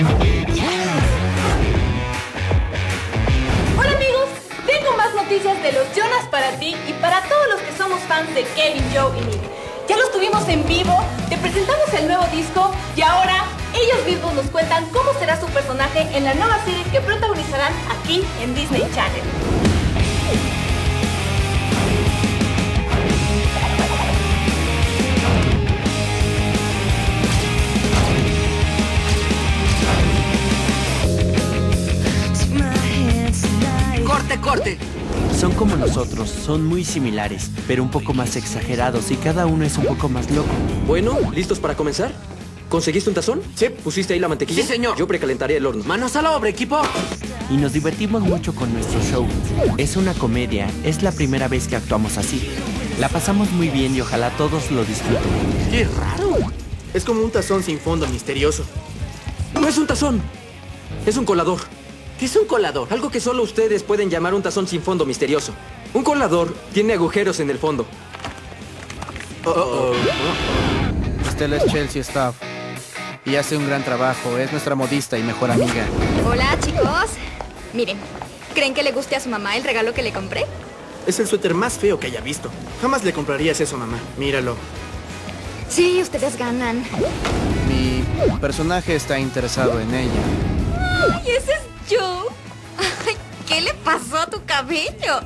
Hola amigos, tengo más noticias de los Jonas para ti y para todos los que somos fans de Kevin, Joe y Nick. Ya los tuvimos en vivo, te presentamos el nuevo disco y ahora ellos mismos nos cuentan cómo será su personaje en la nueva serie que protagonizarán aquí en Disney Channel. ¡Corte, corte! Son como nosotros, son muy similares, pero un poco más exagerados y cada uno es un poco más loco. Bueno, ¿listos para comenzar? ¿Conseguiste un tazón? Sí. ¿Pusiste ahí la mantequilla? Sí, señor. Yo precalentaré el horno. ¡Manos a la obra, equipo! Y nos divertimos mucho con nuestro show. Es una comedia, es la primera vez que actuamos así. La pasamos muy bien y ojalá todos lo disfruten. ¡Qué raro! Es como un tazón sin fondo misterioso. No es un tazón, es un colador. ¿Qué es un colador? Algo que solo ustedes pueden llamar un tazón sin fondo misterioso. Un colador tiene agujeros en el fondo. Estela es Chelsea Staff y hace un gran trabajo. Es nuestra modista y mejor amiga. Hola, chicos. Miren, ¿creen que le guste a su mamá el regalo que le compré? Es el suéter más feo que haya visto. Jamás le comprarías eso, mamá. Míralo. Sí, ustedes ganan. Mi personaje está interesado en ella. ¡Ay, ese es yo! Ay, ¿Qué le pasó a tu cabello?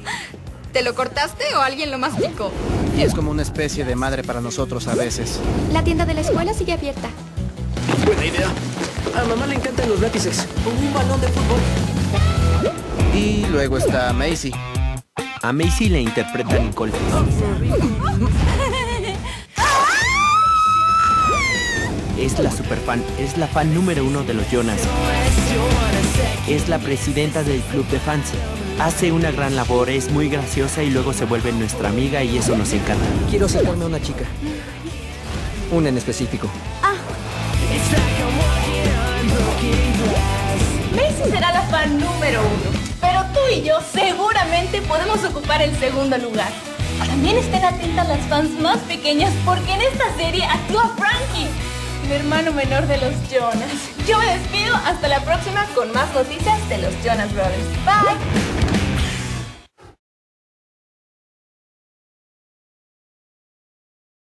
¿Te lo cortaste o alguien lo masticó? Y es como una especie de madre para nosotros a veces. La tienda de la escuela sigue abierta. Buena idea. A mamá le encantan los lápices. Un balón de fútbol. Y luego está Macy. A Macy le interpreta Nicole. Es la superfan, es la fan número uno de los Jonas. Es la presidenta del club de fans. Hace una gran labor, es muy graciosa y luego se vuelve nuestra amiga y eso nos encanta. Quiero acercarme a una chica. Una en específico. Macy será la fan número uno, pero tú y yo seguramente podemos ocupar el segundo lugar. También estén atentas las fans más pequeñas porque en esta serie actúa Frankie, el hermano menor de los Jonas. Yo me despido, hasta la próxima con más noticias de los Jonas Brothers. Bye.